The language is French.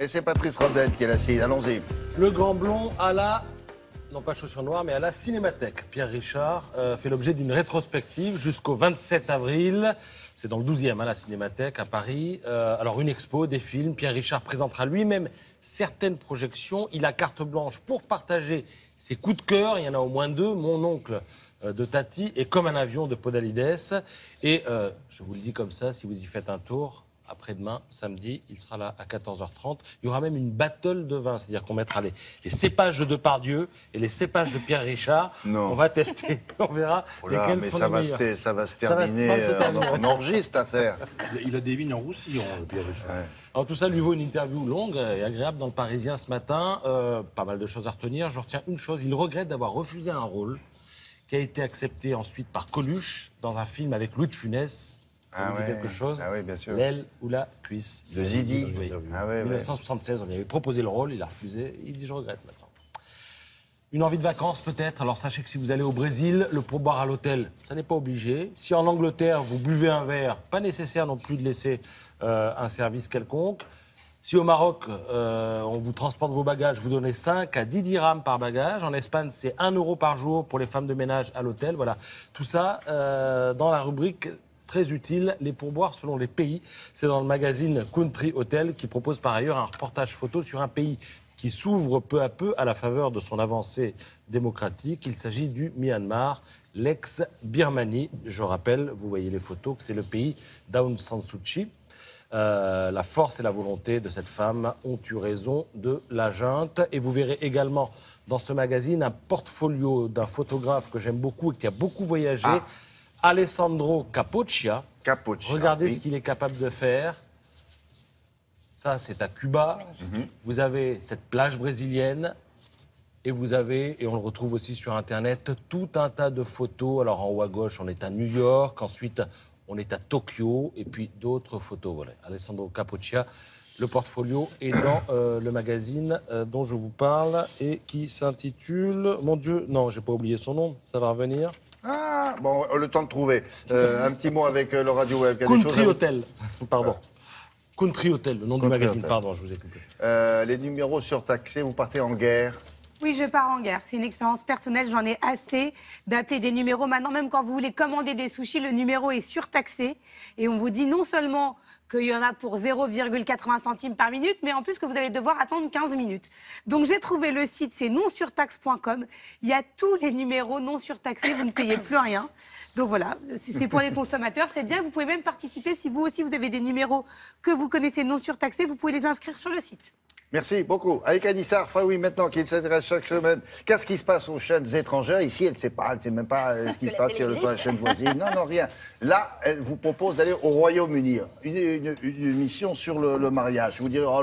Et c'est Patrice Rodel qui est la signe. Allons-y. Le Grand Blond à la, non pas chaussure noire, mais à la Cinémathèque. Pierre Richard euh, fait l'objet d'une rétrospective jusqu'au 27 avril. C'est dans le 12e, à la Cinémathèque, à Paris. Euh, alors, une expo, des films. Pierre Richard présentera lui-même certaines projections. Il a carte blanche pour partager ses coups de cœur. Il y en a au moins deux. Mon oncle euh, de Tati et Comme un avion de Podalides. Et je vous le dis comme ça, si vous y faites un tour, après-demain, samedi, il sera là à 14h30. Il y aura même une battle de vin, c'est-à-dire qu'on mettra les, les cépages de Depardieu et les cépages de Pierre Richard. Non. On va tester, on verra Oh là, lesquels mais sont ça les va, meilleurs. se, ça va se Ça va se- terminer ça va se terminer. en, en orgie, cette affaire. Il a des vignes en roussillon, le Pierre Richard. Alors tout ça lui vaut une interview longue et agréable dans le Parisien ce matin. Euh, pas mal de choses à retenir. Je retiens une chose, il regrette d'avoir refusé un rôle qui a été accepté ensuite par Coluche dans un film avec Louis de Funès. Ça Ah vous dit quelque chose Ah. L'aile ou la cuisse. Le Zidi. Ah ouais, ouais. 1976, on lui avait proposé le rôle, il a refusé. Il dit je regrette maintenant. Une envie de vacances peut-être. Alors sachez que si vous allez au Brésil, le pourboire à l'hôtel, ça n'est pas obligé. Si en Angleterre vous buvez un verre, pas nécessaire non plus de laisser euh, un service quelconque. Si au Maroc, euh, on vous transporte vos bagages, vous donnez 5 à 10 dirhams par bagage. En Espagne, c'est 1 euro par jour pour les femmes de ménage à l'hôtel. Voilà. Tout ça euh, dans la rubrique très utile, les pourboires selon les pays. C'est dans le magazine Country Hotel qui propose par ailleurs un reportage photo sur un pays qui s'ouvre peu à peu à la faveur de son avancée démocratique. Il s'agit du Myanmar, l'ex-Birmanie. Je rappelle, vous voyez les photos, que c'est le pays d'Aung San Suu Kyi. Euh, la force et la volonté de cette femme ont eu raison de la junte. Et vous verrez également dans ce magazine un portfolio d'un photographe que j'aime beaucoup et qui a beaucoup voyagé, Alessandro Capoccia. Capoccia, Regardez oui. ce qu'il est capable de faire. Ça, c'est à Cuba. Vous avez cette plage brésilienne. Et vous avez, et on le retrouve aussi sur Internet, tout un tas de photos. Alors en haut à gauche, on est à New York. Ensuite, on est à Tokyo. Et puis d'autres photos. Voilà. Alessandro Capoccia. Le portfolio est dans euh, le magazine euh, dont je vous parle et qui s'intitule. Mon Dieu, non, j'ai pas oublié son nom. Ça va revenir. Ah, bon, le temps de trouver. Euh, un petit mot avec euh, le Radio Web. Country à- Hotel. Pardon. Country Hotel, le nom du magazine. Hotel. Pardon, je vous ai coupé. Euh, les numéros surtaxés, vous partez en guerre. Oui, je pars en guerre. C'est une expérience personnelle. J'en ai assez d'appeler des numéros. Maintenant, même quand vous voulez commander des sushis, le numéro est surtaxé. Et on vous dit non seulement qu'il y en a pour 0,80 centimes par minute, mais en plus que vous allez devoir attendre 15 minutes. Donc j'ai trouvé le site, c'est nonsurtaxe.com. Il y a tous les numéros non surtaxés, vous ne payez plus rien. Donc voilà, c'est c'est pour les consommateurs, c'est bien. Vous pouvez même participer si vous aussi vous avez des numéros que vous connaissez non surtaxés, vous pouvez les inscrire sur le site. Merci beaucoup. Avec Anissa oui, maintenant, qui s'intéresse chaque semaine. Qu'est-ce qui se passe aux chaînes étrangères? Ici, elle ne sait pas, elle ne sait même pas euh, ce qui se passe sur, la chaîne voisine. Non, non, rien. Là, elle vous propose d'aller au Royaume-Uni. Une, une- une mission sur le, le mariage. Je vous direz, oh